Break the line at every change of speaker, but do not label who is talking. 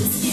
you.